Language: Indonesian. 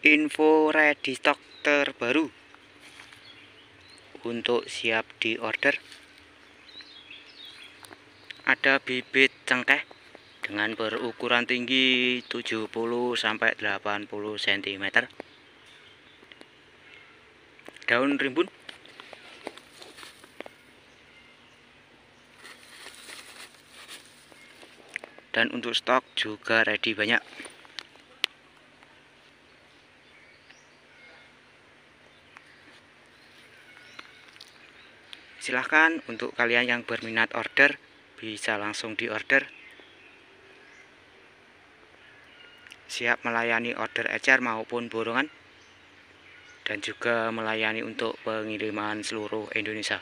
info ready stock terbaru. Untuk siap di order ada bibit cengkeh dengan berukuran tinggi 70 sampai 80 cm daun rimbun. Dan untuk stok juga ready banyak silahkan untuk kalian yang berminat order bisa langsung di order siap melayani order ecer maupun borongan. Dan juga melayani untuk pengiriman seluruh Indonesia